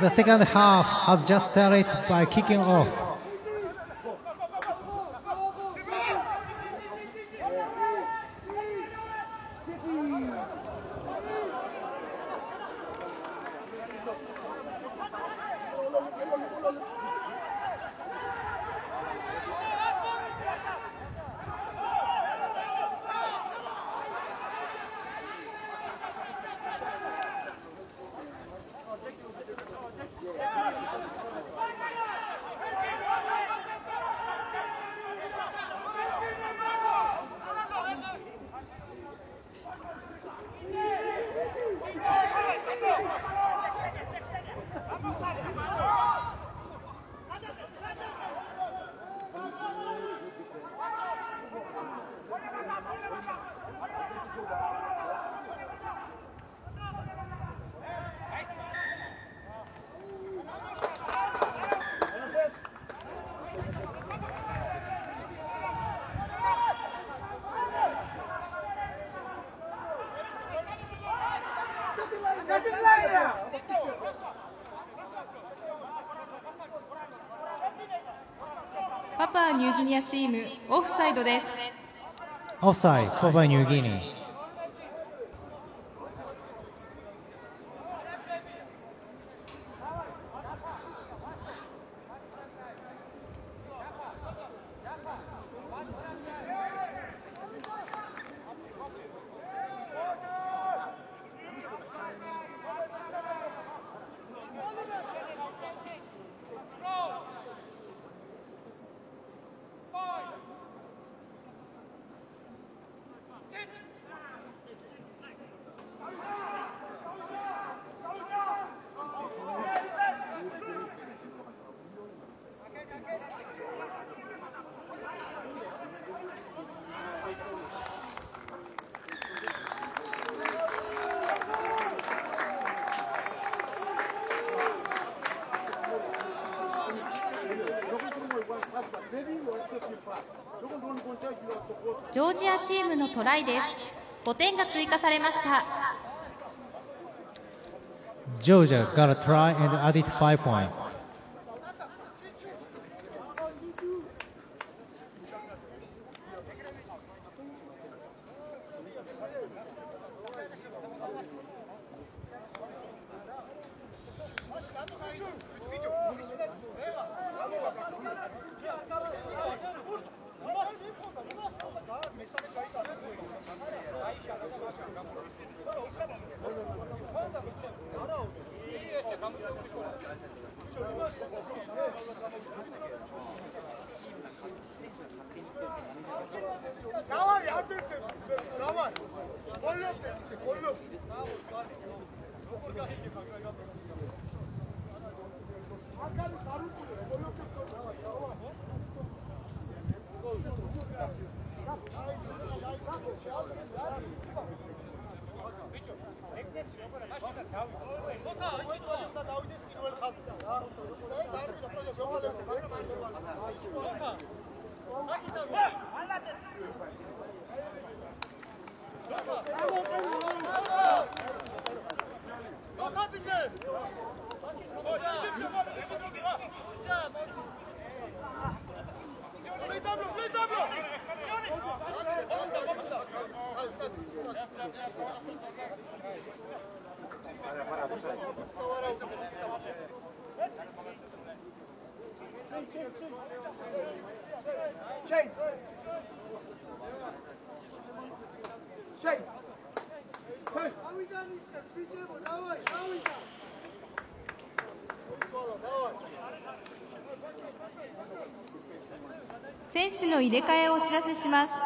The second half has just started by kicking off. オフサイドです。ニューギニ。トライです。5点が追加されました。ジョージアからトライアディトファイポイント選手の入れ替えをお知らせします。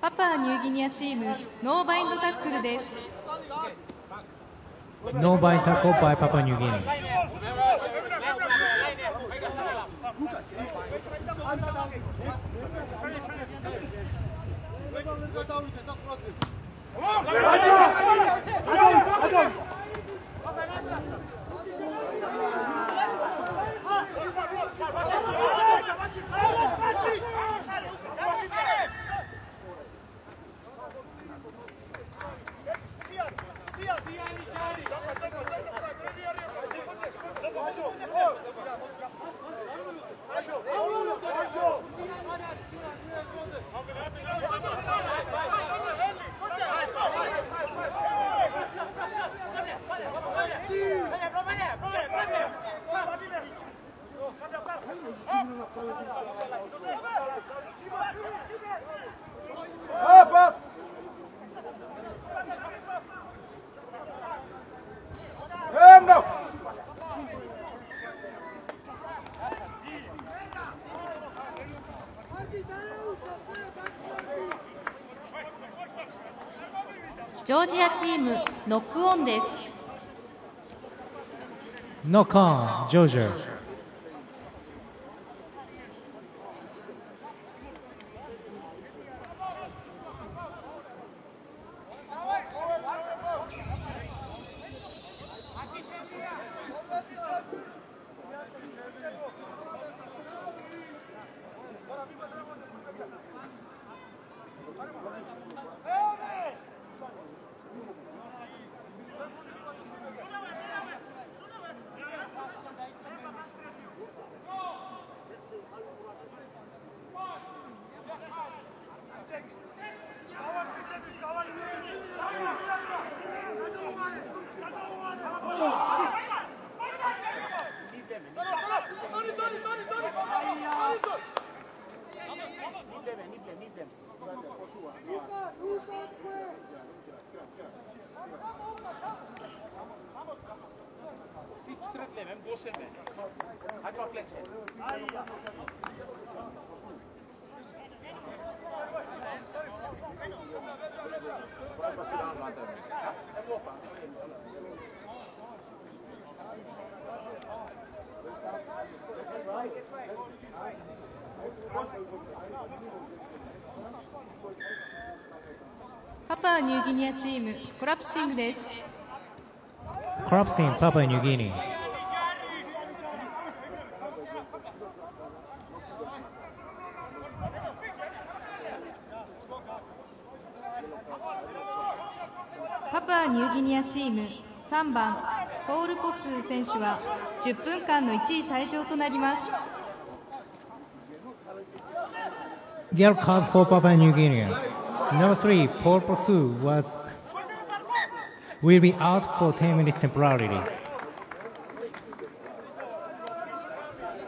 パパニューギニアチームノーバインドタックルです。ノーバインタックルバイ Hand up! ジョージアチームノックオンです Knock on, Georgia. パパニューギニアチームコラプシングです。コラプシングパパニューギニア。アニューギニアチーム3番ポール・ポスー選手は10分間の1位退場となります Yellow card for Papua New Guinea. Number three, Paul Posu was will be out for 10 minutes temporarily.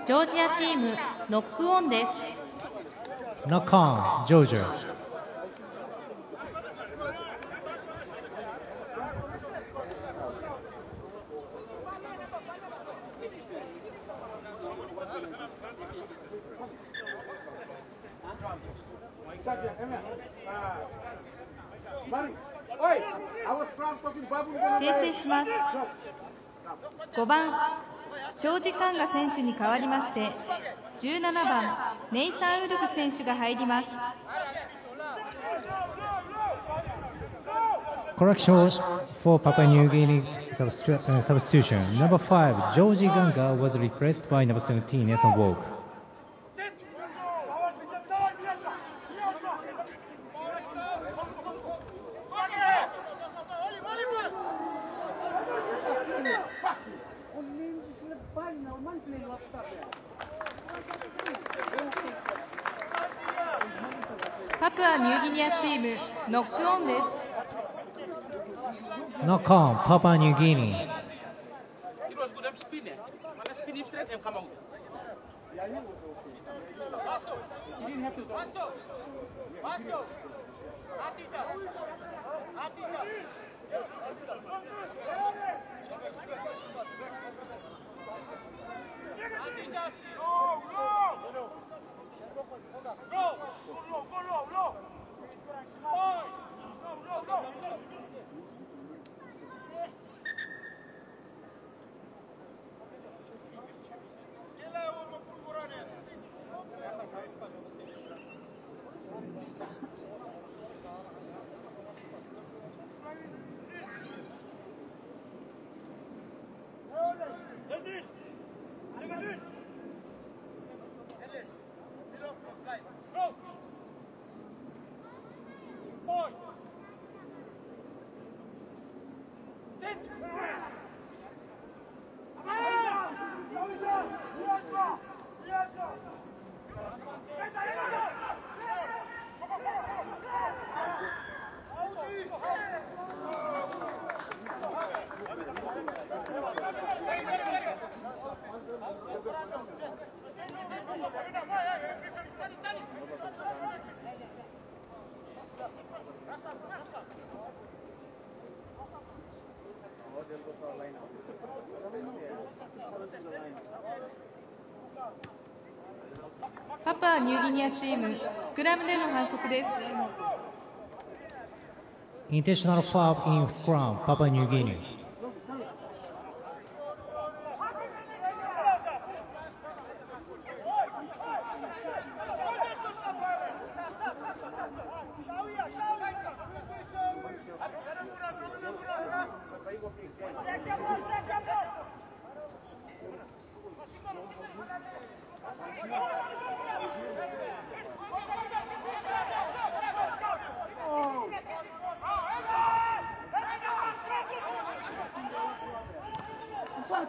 ジョージアチームノックオンです Knock on, Georgia. 訂正します5番。庄司寛賀選手に代わりまして17番ネイサン・ウルフ選手が入ります・ノックオンです Papua New Guinea. It was good. I'm spinning. When I spin him straight, パパニューギニアチームスクラムでの反則です Intentional foul in scrum, Papua New Guinea.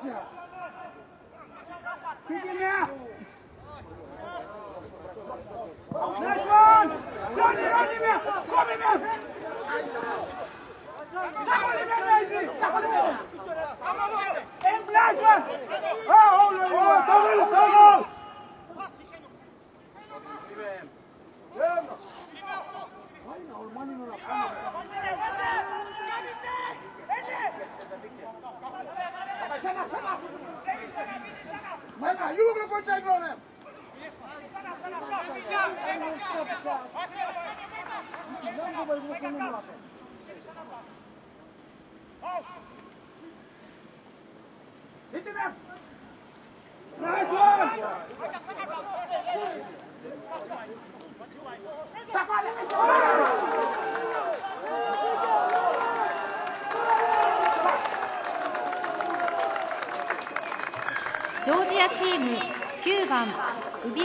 上去！快点呀！Nice one! 让你让你面，后面面。下后面面，Nice！下后面面。Nice one! 啊，好了，好，到位了，到位了。Maka, you will go check on him. Hit him up. Nice one. Sakwa, ジョージアチーム9番ウビ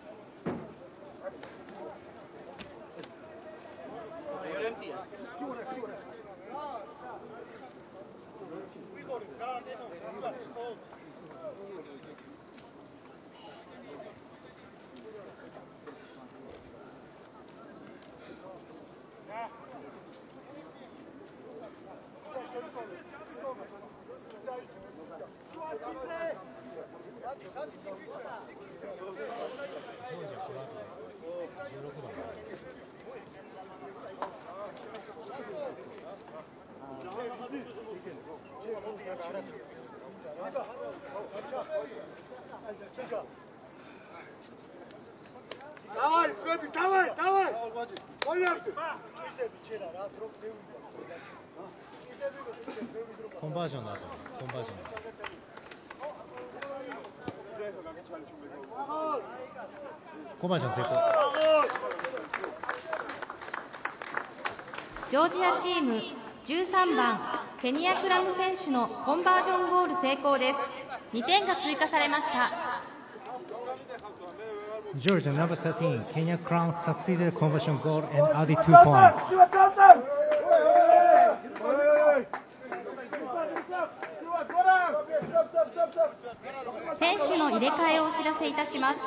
コンバージョン成功。ジョージアチーム13番ケニアクラム選手のコンバージョンゴール成功です2点が追加されました Georgia, number 13, Kenya Crown succeeded conversion goal and added 2 points. 選手の入れ替えをお知らせいたします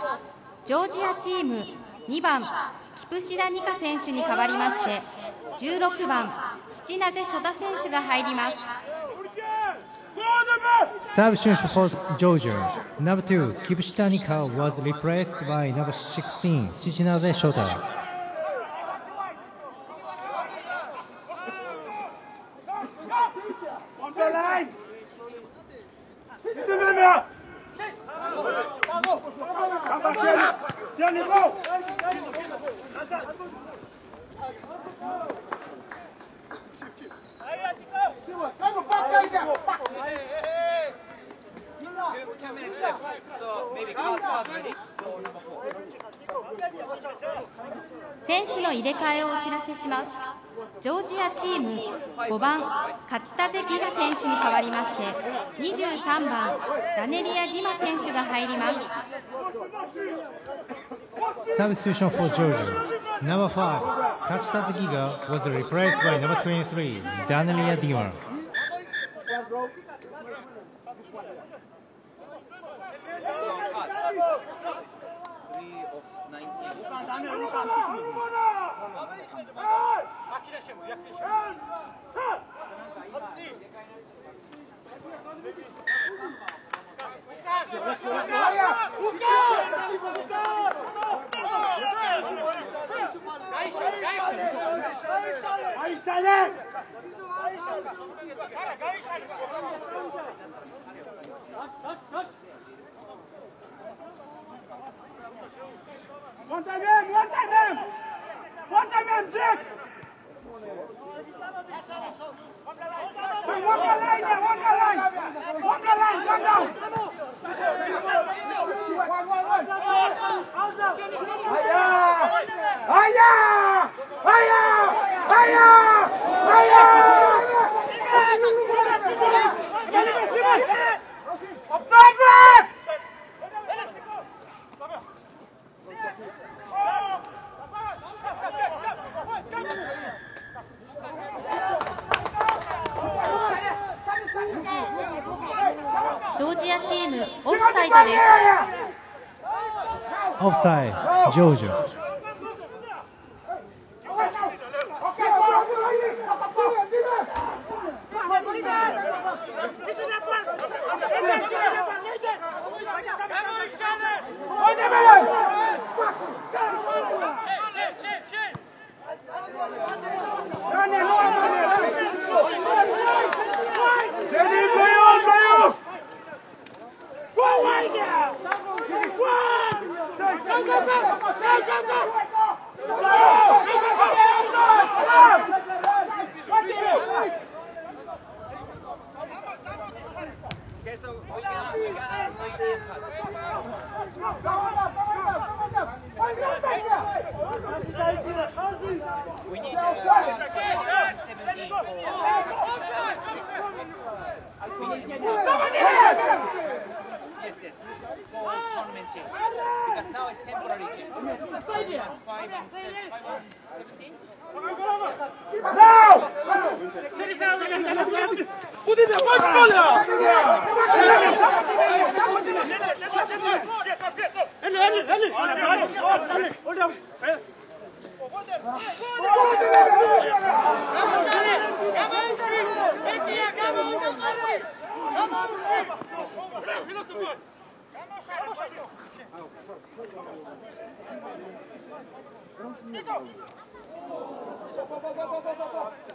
ジョージアチーム2番キプシダニカ選手に代わりまして16番チチナデショタ選手が入ります。サブシュンフォースジョージア。No.2 キプシダニカ was replaced by No.16 チナゼショタ勝立ギガ選手に代わりまして23番ダネリア・ディマ選手が入ります Substitution for Georgia. Number five, Kachita Giga was replaced by number 23, Danelia Dima. Three of 19. Ahí sale! One time in, one time in! One time in, Jack! Offside, Red! オフサイ、ジョージョ。はい。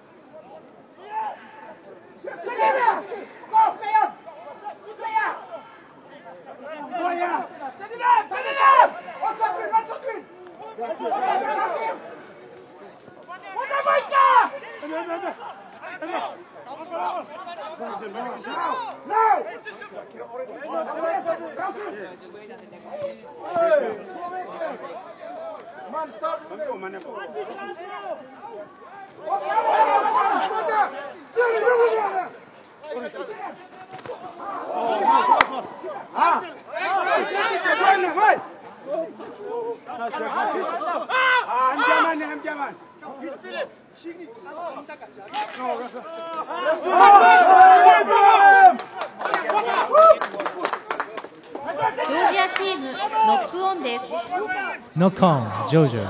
ジョージョ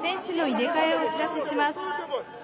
選手の入れ替えをお知らせします。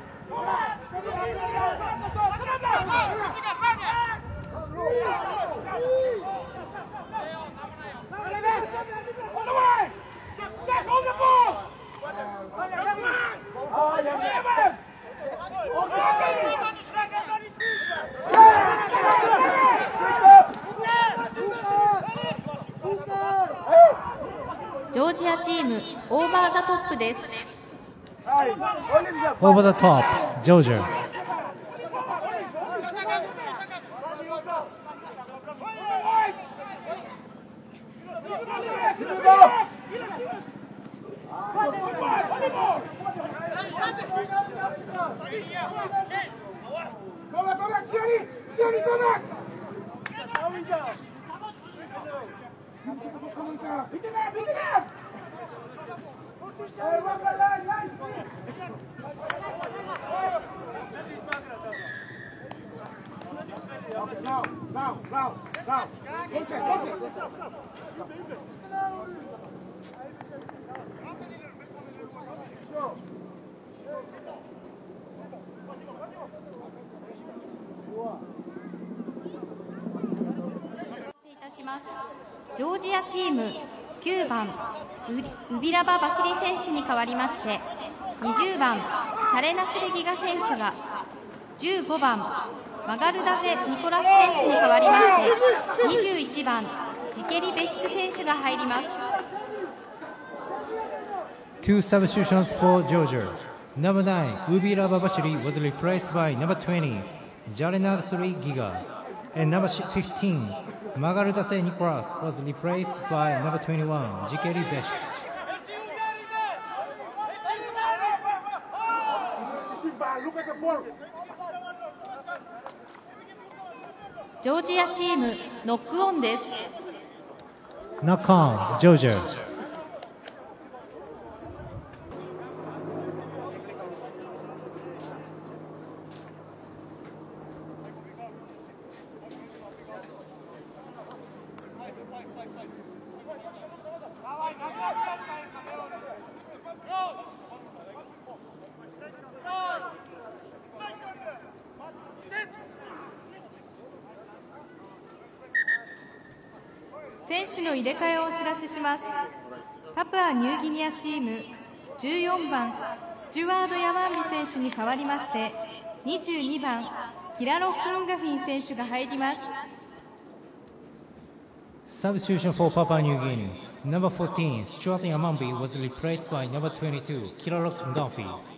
ジョージアチームオーバーザトップです。Over the top, Georgia. 失礼いたしますジョージアチーム9番ウビラバ・バシリ選手に代わりまして20番チャレナスレギガ選手が15番マガルダゼ・ニコラス選手に代わりまして21番ジケリ・ベシク選手が入ります。2 substitutions for Georgia. No.9 ウビラバ・バシリ was replaced by No.20 ジャレナスレギガ and No.15 マガルタセ・ニコラス was replaced by No.21 ジケリ・ベシジョージアチームノックオンです。ノ、ジョージア。選手の入れ替えをお知らせします。パプアニューギニアチーム14番スチュワード・ヤマンビ選手に代わりまして22番キラロック・ウンガフィン選手が入ります。サブスューションフォーパパニューギニア No.14 スチュワード・ヤマンビ was replaced No.22 キラロック・ウンガフィ。ン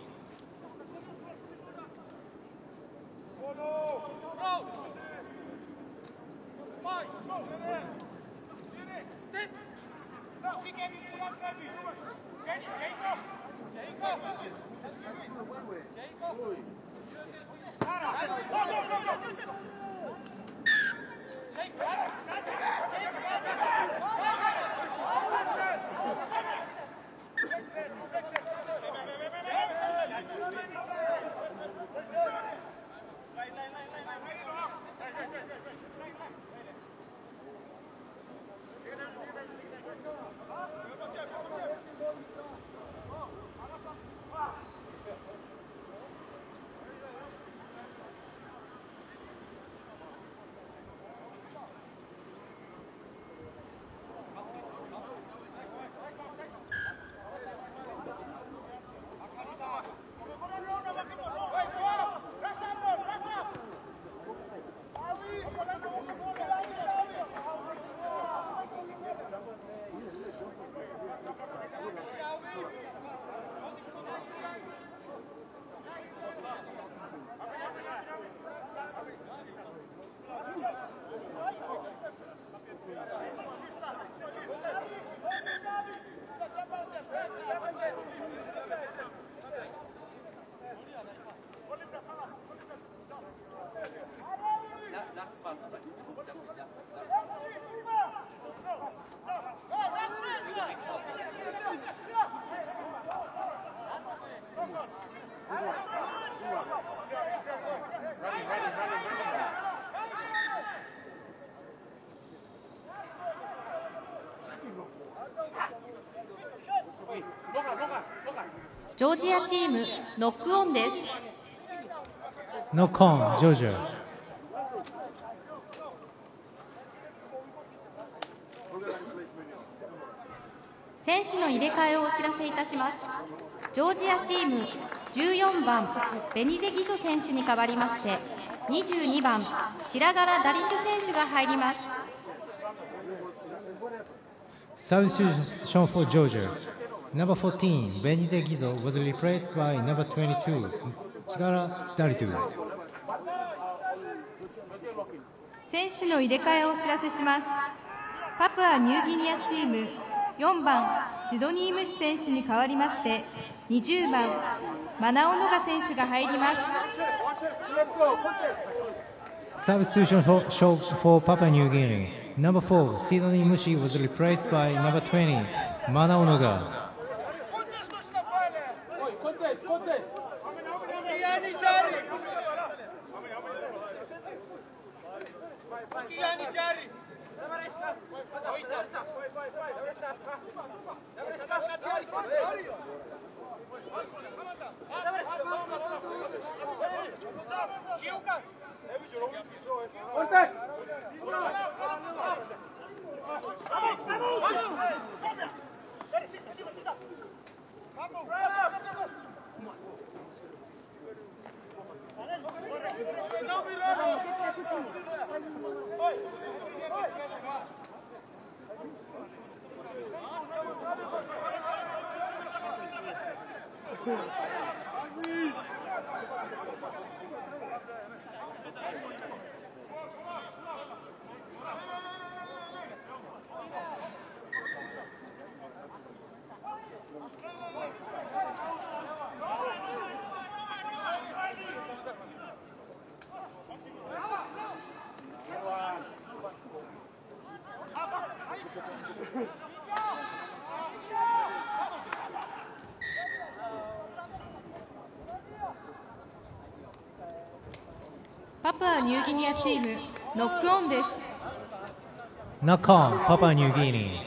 ジョージアチームノックオンです Knock on, Georgia. 選手の入れ替えをお知らせいたしますジョージアチーム14番ベニゼギト選手に代わりまして22番白柄ダリス選手が入ります Substitution for Georgia. Number 14, Benize Gizo was replaced by number 22, Chigara Daritu. 選手の入れ替えをお知らせしますパプアニューギニアチーム4番シドニー・ムシ選手に代わりまして20番マナオノガ選手が入ります Substitution for, for Papua New Guinea. Number 4, Sidney Mushi was replaced by number 20, Океяни чари. Ortaş! Vamos! パパニューギニアチームノックオンです。ノ、パパニューギニア。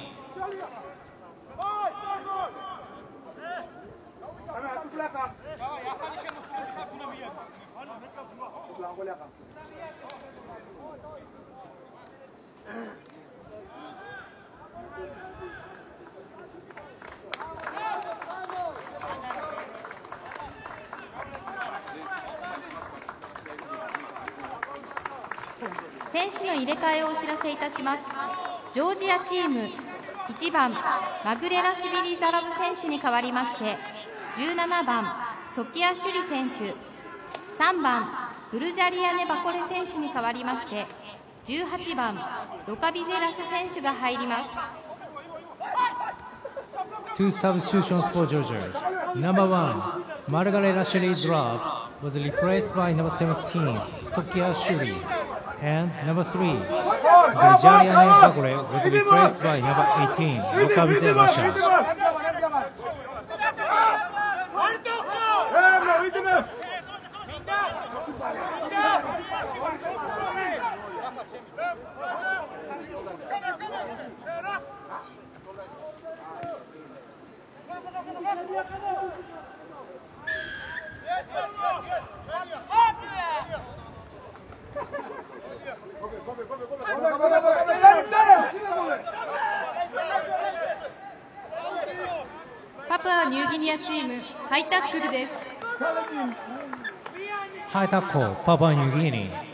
ジョージアチーム1番マグレラシビリザラブ選手に代わりまして17番ソキアシュリ選手3番ブルジャリアネバコレ選手に代わりまして18番ロカビゼラシュ選手が入ります。トゥーサブスティションスポージョージャーマルガレラシュリーズラブ17ソキアシュリ And number 3, Virginia Bagore was replaced by number 18, Rukabite Russia. Come パパニューギニアチームハイタックルです。ハイタックル、パプニューギニア。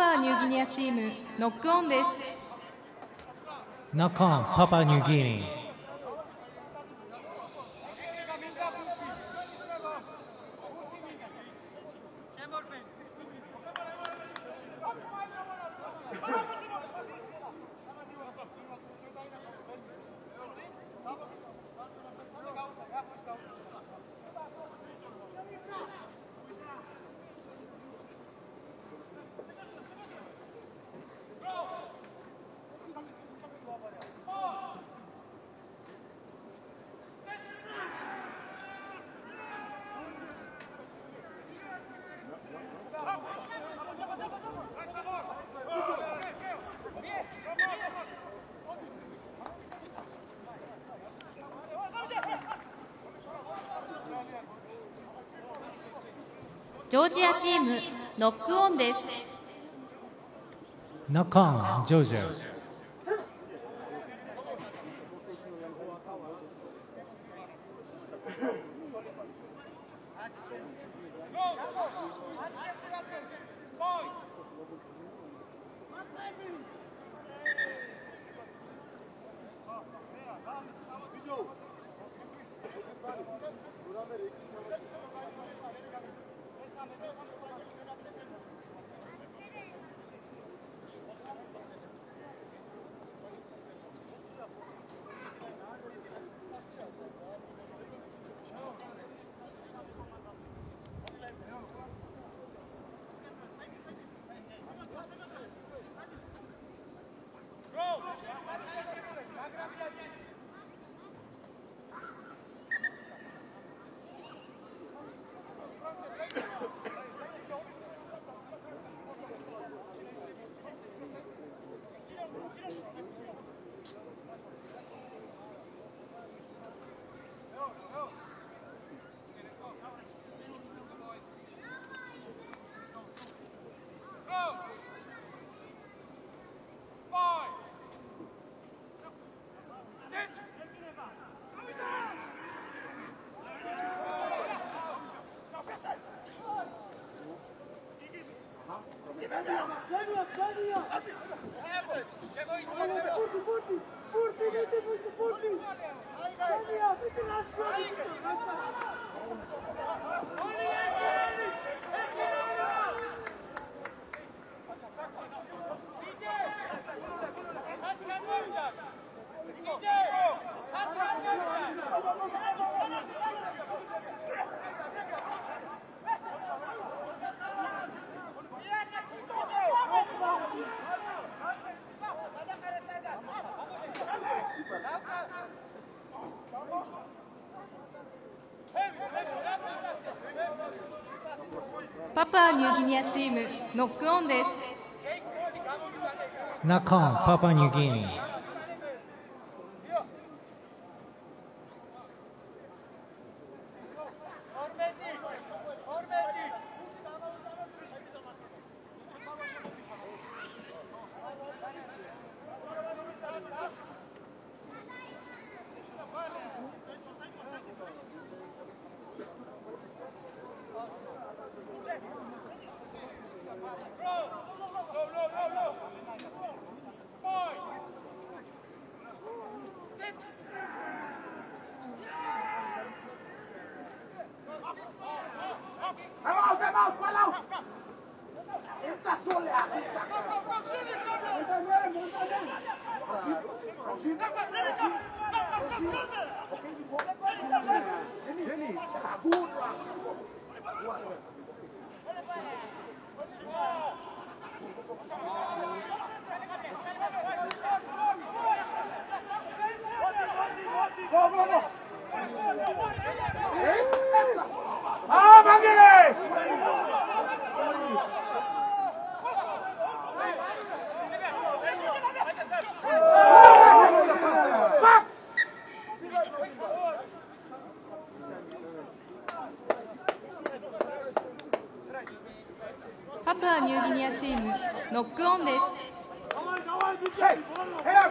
パパニューギニアチームノックオンです。ニ。ジョージアチームノックオンです。ノジョージア。Bye. パーニューギニアチームノックオンです。ナコ、パパニューニ。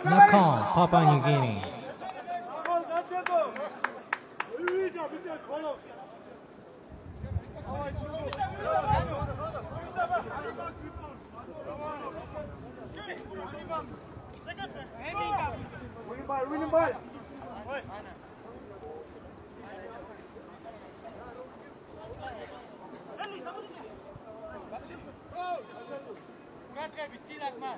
Nakhon, Papua New Guinea. Kratka je bici, Nakman.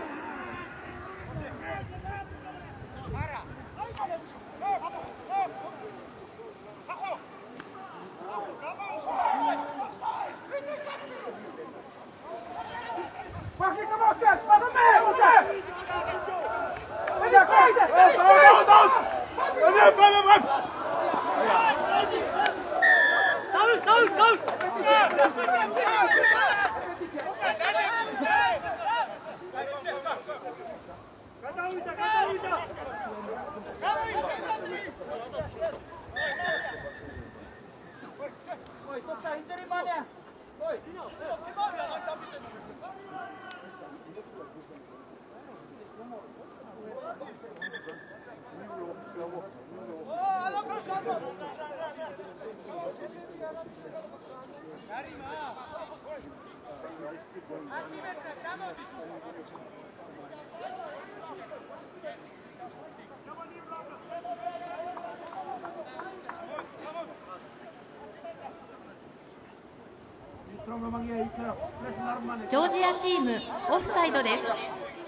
ジョージアチームオフサイドです。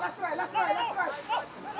Last try, last try, last try.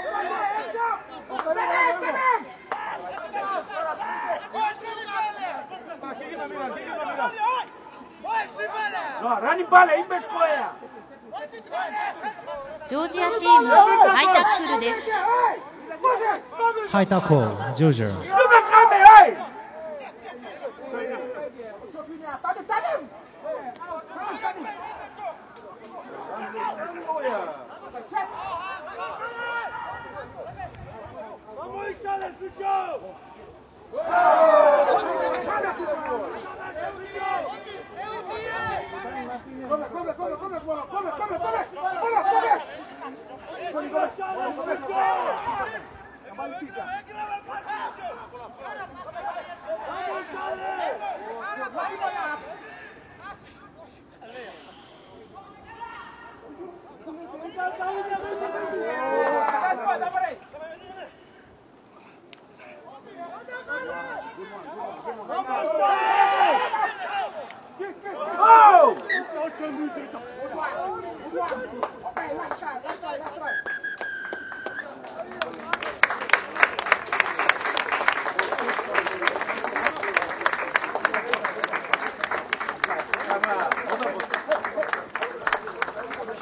ジョージアチームハイタックルです。ハイタックル、ジョージア。Vamos,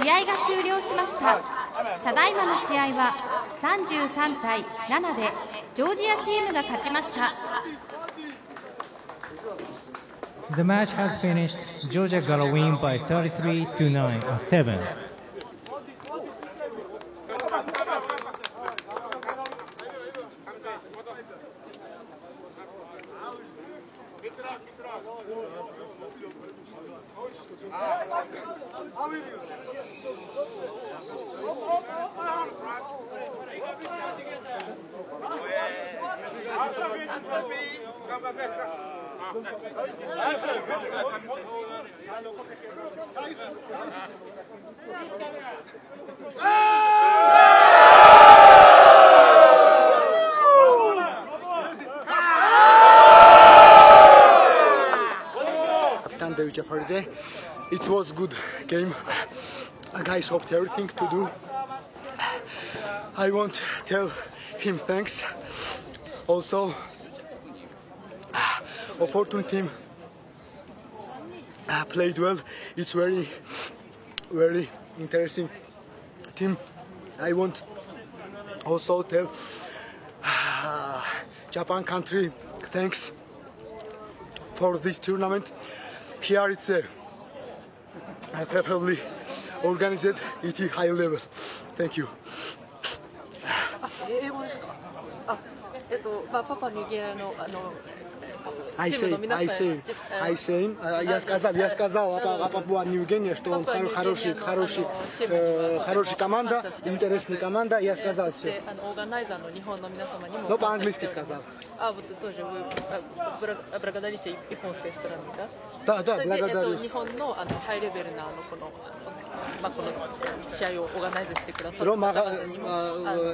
試合が終了しました。ただいまの試合は33対7でジョージアチームが勝ちました。The match has finished. Georgia got a win by 33 to 9 or 7. Was good game. Uh, guys hope everything to do. I want to tell him thanks. Also, uh, opportune team uh, played well. It's very, very interesting team. I want also tell uh, Japan country thanks for this tournament. Here it's a, a preferably organized at a high level. Thank you. 英語ですかあえっと、まあ、パパニューギニアのあの Айсейн, Айсейн, Айсейн. Я сказал, я сказал а а о Папуане Евгения, что он хороший, хороший, э, хорошая команда, интересная команда. Я сказал все. Но ну, по-английски сказал. А, вот тоже вы благодарите японской стороны, да? Да, да, благодарю. 日本のあのハイレベルなあのこの。まあ、この試合をオーガナイズしてくださった方々にも、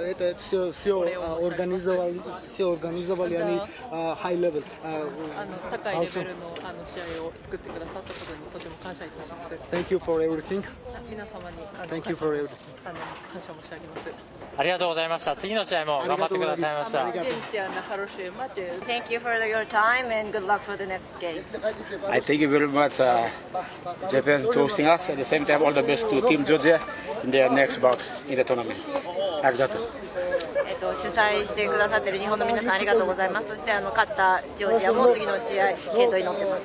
это все все организовали все организовали они э, high level э, あの高いレベルのあの試合を作ってくださったことにとても感謝いたします。Thank you for everything. 皆様にあの Thank you for everything. あの感謝申し上げます。ありがとうございました。次の試合も頑張ってくださいました。Thank you for your time and good luck for the next game. I thank you very much, uh, Japan to hosting us. At the same time, all the best to Team Georgia in their next bout in the tournament. ありがとう。えっと主催してくださってる日本の皆さんありがとうございます。そしてあの勝ったジョージアも次次の試合、健闘を祈ってます。